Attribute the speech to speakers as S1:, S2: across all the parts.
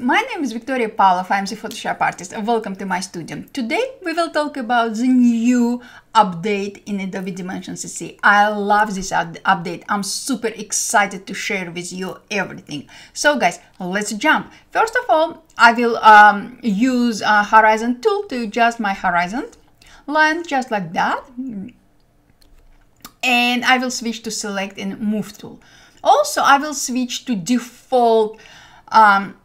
S1: my name is Victoria Pavlov, I'm the Photoshop artist. Welcome to my studio. Today we will talk about the new update in Adobe Dimension CC. I love this update. I'm super excited to share with you everything. So guys, let's jump. First of all, I will um, use a horizon tool to adjust my horizon line just like that. And I will switch to select and move tool. Also, I will switch to default um,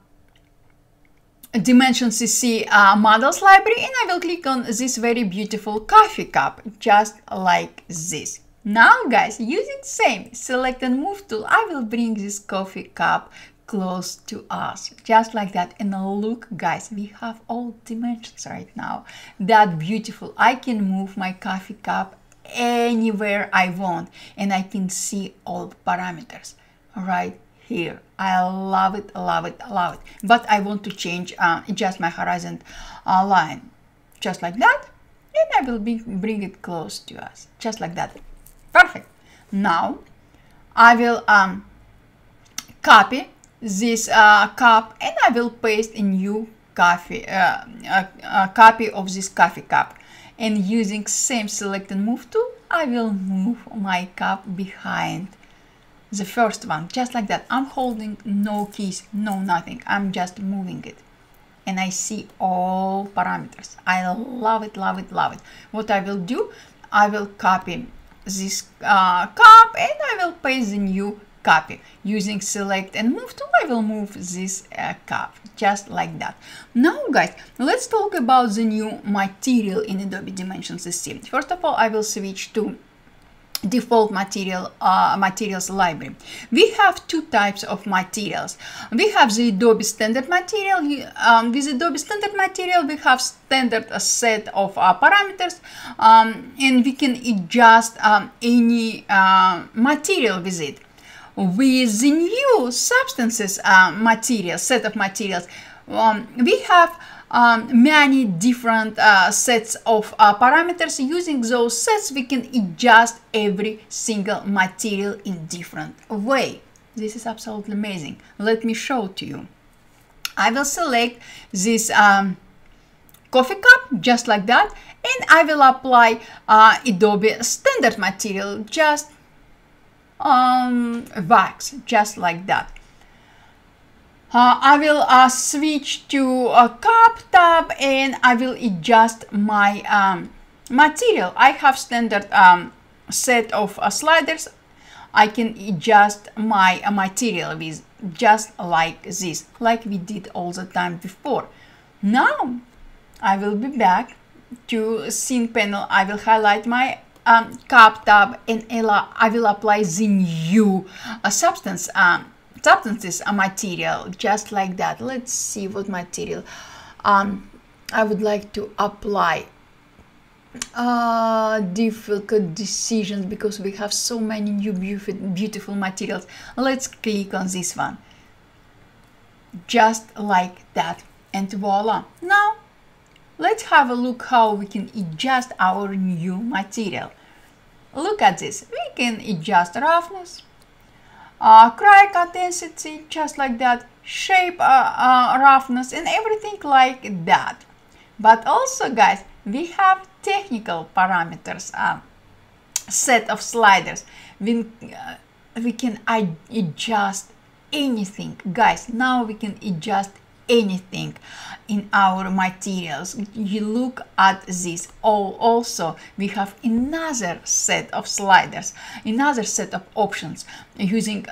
S1: Dimension CC uh, models library and I will click on this very beautiful coffee cup just like this. Now guys, using same. Select and move tool, I will bring this coffee cup close to us. Just like that. And look guys we have all dimensions right now. That beautiful i can move my coffee cup anywhere i want and i can see all parameters. Right here. I love it, love it, love it. But I want to change uh, just my horizon uh, line, just like that. And I will be, bring it close to us, just like that. Perfect. Now I will um, copy this uh, cup and I will paste a new coffee, uh, a, a copy of this coffee cup. And using same select and move tool, I will move my cup behind the first one. Just like that I'm holding no keys no nothing. I'm just moving it. And I see all parameters. I love it love it love it. What I will do I will copy this uh, cup and I will paste the new copy using select and move tool I will move this uh, cup. Just like that. Now guys let's talk about the new material in Adobe Dimension CC first of all I will switch to default material uh, materials library. We have two types of materials. We have the adobe standard material um, with adobe standard material we have standard set of uh, parameters um, and we can adjust um, any uh, material with it. With the new substances uh, material set of materials um, we have um, many different uh, sets of uh, parameters. Using those sets, we can adjust every single material in different way. This is absolutely amazing. Let me show to you. I will select this um, coffee cup just like that and I will apply uh, Adobe standard material just um, wax just like that uh, I will uh, switch to a cup tab and I will adjust my um, material. I have standard um, set of uh, sliders. I can adjust my uh, material with just like this, like we did all the time before. Now I will be back to scene panel. I will highlight my um, cup tab and I will apply the new uh, substance um, substances a material just like that. Let's see what material um, I would like to apply. Uh, difficult decisions because we have so many new beautiful materials. Let's click on this one. Just like that and voila. Now let's have a look how we can adjust our new material. Look at this. We can adjust roughness uh, cry intensity, just like that, shape uh, uh, roughness and everything like that. But also guys, we have technical parameters, uh, set of sliders. We, uh, we can adjust anything. Guys, now we can adjust anything in our materials. You look at this. Oh also we have another set of sliders another set of options. Using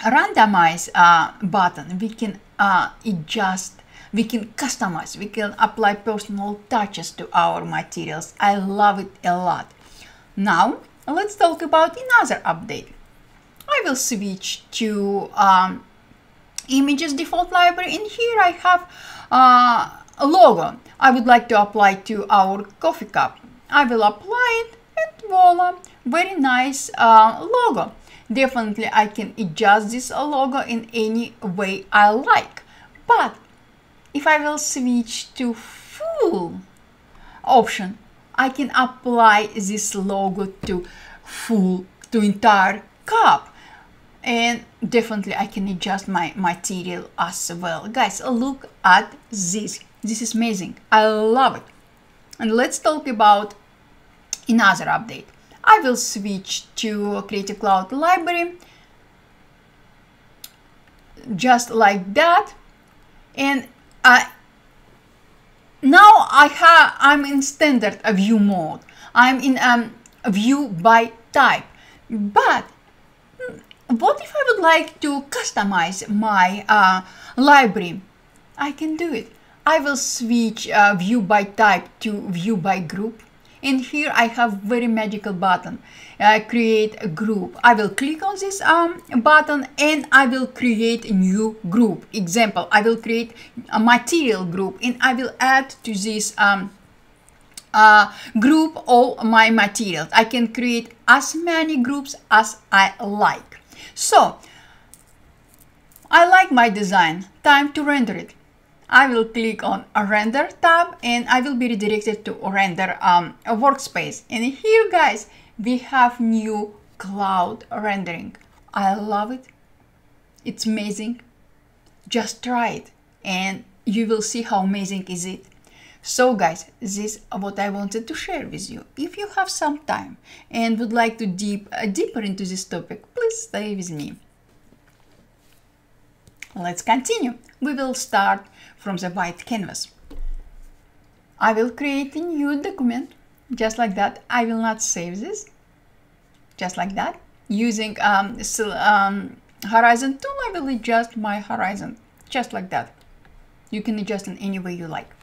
S1: randomize uh, button we can uh, adjust we can customize we can apply personal touches to our materials. I love it a lot. Now let's talk about another update. I will switch to um, images default library and here I have uh, a logo I would like to apply to our coffee cup. I will apply it and voila, very nice uh, logo. Definitely I can adjust this logo in any way I like. But if I will switch to full option, I can apply this logo to full, to entire cup and definitely I can adjust my material as well. Guys look at this. This is amazing. I love it. And let's talk about another update. I will switch to Creative Cloud library. Just like that. And I now I have I'm in standard view mode. I'm in um, view by type. But what if I would like to customize my uh, library? I can do it. I will switch uh, view by type to view by group. And here I have very magical button. Uh, create a group. I will click on this um, button and I will create a new group. Example I will create a material group and I will add to this um, uh, group all my materials. I can create as many groups as I like so I like my design time to render it I will click on render tab and I will be redirected to render um, a workspace. And here guys, we have new cloud rendering. I love it. It's amazing. Just try it and you will see how amazing is it. So guys, this is what I wanted to share with you. If you have some time and would like to deep uh, deeper into this topic, please stay with me. Let's continue. We will start from the white canvas. I will create a new document just like that. I will not save this just like that. Using um, um, horizon tool, I will adjust my horizon just like that. You can adjust in any way you like.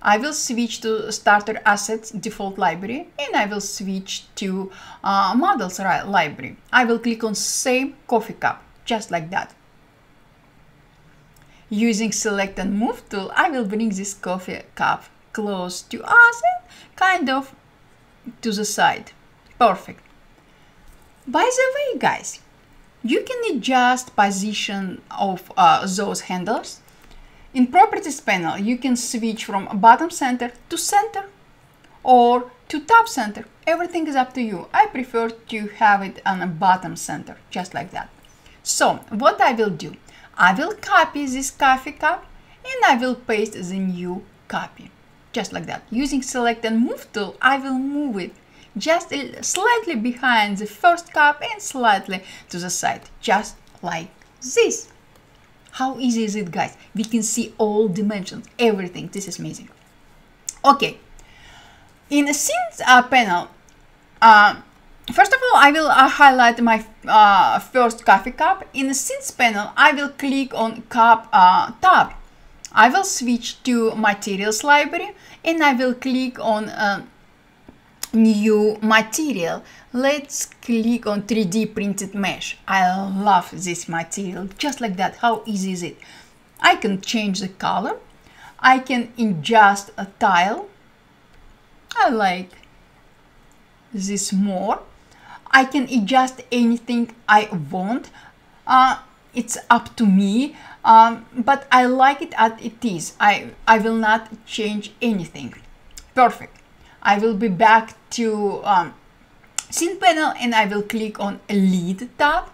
S1: I will switch to starter assets default library and I will switch to uh, models library. I will click on same coffee cup just like that. Using select and move tool, I will bring this coffee cup close to us and kind of to the side. Perfect. By the way, guys, you can adjust position of uh, those handles. In properties panel, you can switch from bottom center to center or to top center. Everything is up to you. I prefer to have it on a bottom center, just like that. So what I will do, I will copy this coffee cup and I will paste the new copy. Just like that. Using select and move tool, I will move it just slightly behind the first cup and slightly to the side, just like this. How easy is it, guys? We can see all dimensions, everything. This is amazing. Okay. In the scenes uh, panel, uh, First of all, I will uh, highlight my uh, first coffee cup. In the scenes panel, I will click on cup uh, tab. I will switch to materials library and I will click on uh, new material. Let's click on 3D printed mesh. I love this material, just like that. How easy is it? I can change the color. I can adjust a tile. I like this more I can adjust anything I want. Uh, it's up to me, um, but I like it as it is. I, I will not change anything. Perfect. I will be back to um, scene panel and I will click on lead tab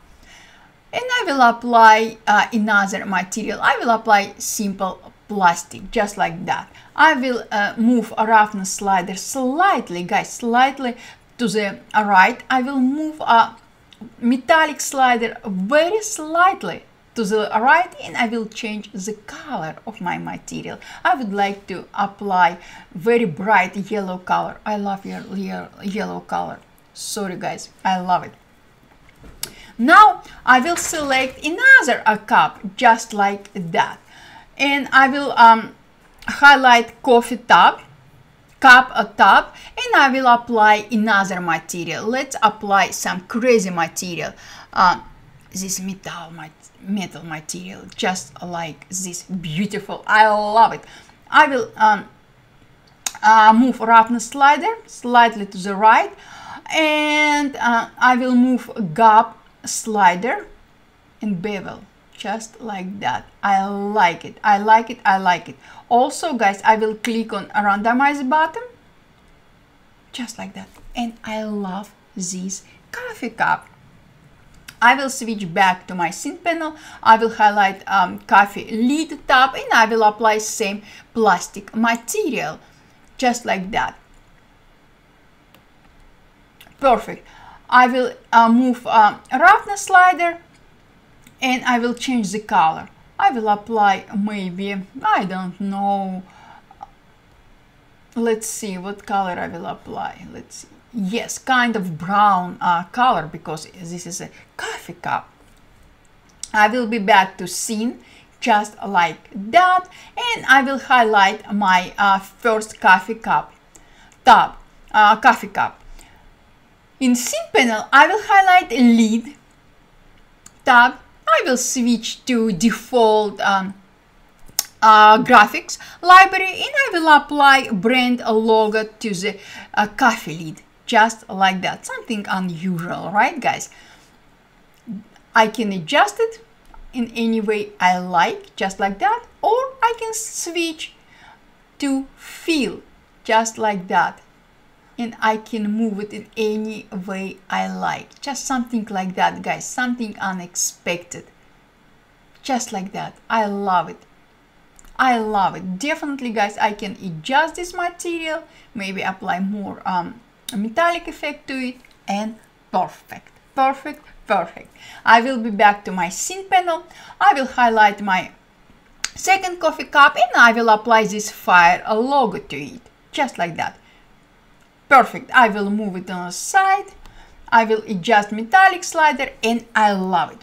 S1: and I will apply uh, another material. I will apply simple plastic just like that. I will uh, move a roughness slider slightly guys slightly to the right, I will move a metallic slider very slightly to the right and I will change the color of my material. I would like to apply very bright yellow color. I love your yellow color. Sorry guys, I love it. Now I will select another a cup just like that and I will um, highlight coffee tab cup a top and I will apply another material. Let's apply some crazy material. Uh, this metal, metal material, just like this beautiful. I love it. I will um, uh, move roughness slider slightly to the right and uh, I will move gap slider and bevel just like that I like it I like it I like it also guys I will click on randomize button just like that and I love this coffee cup I will switch back to my scene panel. I will highlight um, coffee lid tab and I will apply same plastic material, just like that. Perfect. I will uh, move uh, roughness slider and I will change the color. I will apply maybe, I don't know, let's see what color I will apply. Let's see. Yes, kind of brown uh, color because this is a coffee cup. I will be back to scene just like that and I will highlight my uh, first coffee cup tab, uh, coffee cup. In scene panel, I will highlight lid tab. I will switch to default um, uh, graphics library and I will apply brand logo to the uh, coffee lid just like that. Something unusual right guys? I can adjust it in any way I like just like that or I can switch to fill just like that. And I can move it in any way I like. Just something like that guys. Something unexpected. Just like that. I love it. I love it. Definitely guys I can adjust this material maybe apply more um, metallic effect to it and perfect. Perfect perfect. I will be back to my scene panel. I will highlight my second coffee cup and I will apply this fire logo to it. Just like that. Perfect. I will move it on the side. I will adjust metallic slider and I love it.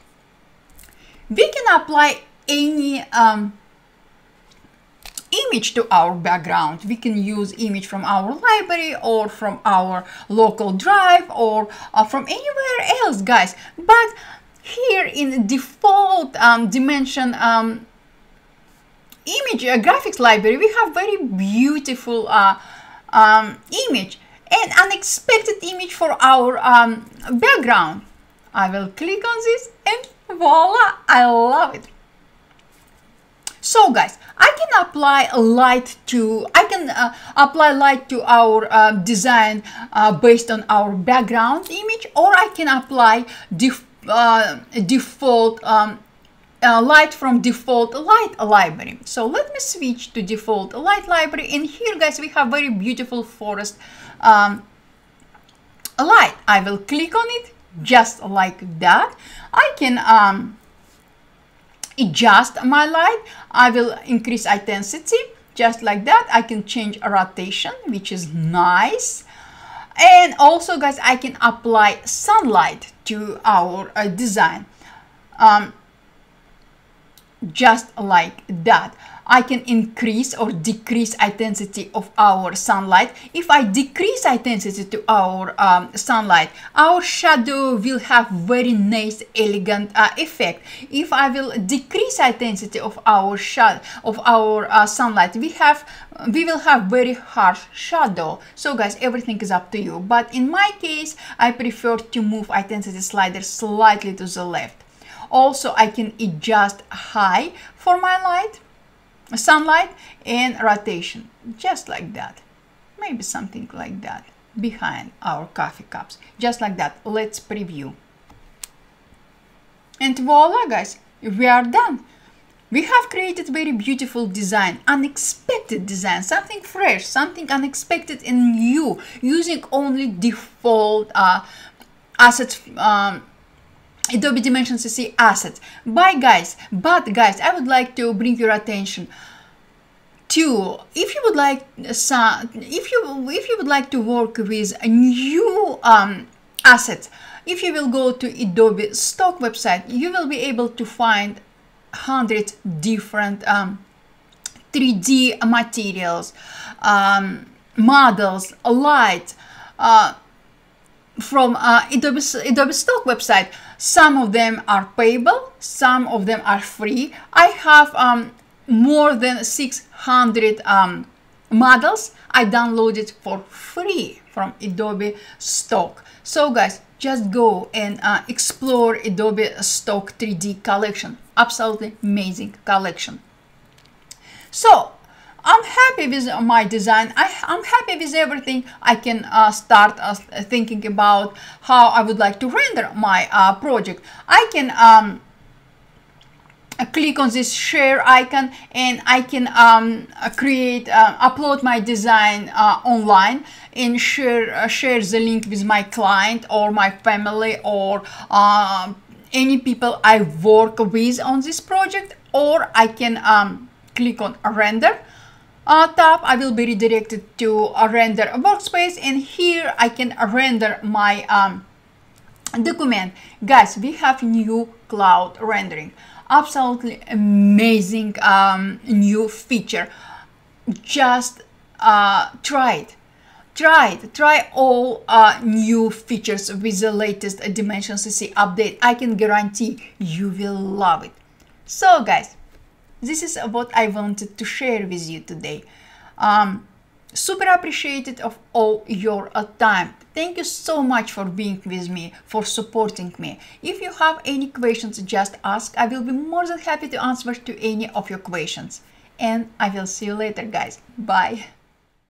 S1: We can apply any um, image to our background. We can use image from our library or from our local drive or uh, from anywhere else, guys. But here in default um, dimension um, image uh, graphics library, we have very beautiful uh, um, image and unexpected image for our um, background. I will click on this and voila, I love it. So guys, I can apply light to, I can uh, apply light to our uh, design uh, based on our background image or I can apply def uh, default um, uh, light from default light library. So let me switch to default light library and here guys we have very beautiful forest um, light. I will click on it just like that. I can um, adjust my light. I will increase intensity just like that. I can change rotation, which is nice. And also, guys, I can apply sunlight to our uh, design. Um, just like that. I can increase or decrease intensity of our sunlight. If I decrease intensity to our um, sunlight, our shadow will have very nice, elegant uh, effect. If I will decrease intensity of our of our uh, sunlight, we have we will have very harsh shadow. So guys, everything is up to you. But in my case, I prefer to move intensity slider slightly to the left. Also, I can adjust high for my light sunlight and rotation just like that. Maybe something like that behind our coffee cups. Just like that. Let's preview. And voila guys we are done. We have created very beautiful design unexpected design something fresh something unexpected and new using only default uh, assets um, Adobe Dimension CC assets. Bye guys, but guys, I would like to bring your attention to if you would like some, if you if you would like to work with a new um, assets, if you will go to Adobe stock website, you will be able to find hundred different um, 3D materials, um, models, light, uh, from uh, Adobe, Adobe Stock website. Some of them are payable, some of them are free. I have um, more than 600 um, models I downloaded for free from Adobe Stock. So guys, just go and uh, explore Adobe Stock 3D collection. Absolutely amazing collection. So I'm happy with my design. I, am happy with everything. I can uh, start uh, thinking about how I would like to render my uh, project. I can um, click on this share icon and I can um, create uh, upload my design uh, online and share uh, share the link with my client or my family or any people I work with on this project or I can um, click on render uh, tab I will be redirected to a render workspace and here I can render my um, document. Guys we have new cloud rendering. Absolutely amazing um, new feature. Just uh, try it. Try it. Try all uh, new features with the latest dimension cc update. I can guarantee you will love it. So guys this is what i wanted to share with you today. Um, super appreciated of all your time. Thank you so much for being with me for supporting me. If you have any questions just ask. I will be more than happy to answer to any of your questions. And i will see you later guys. Bye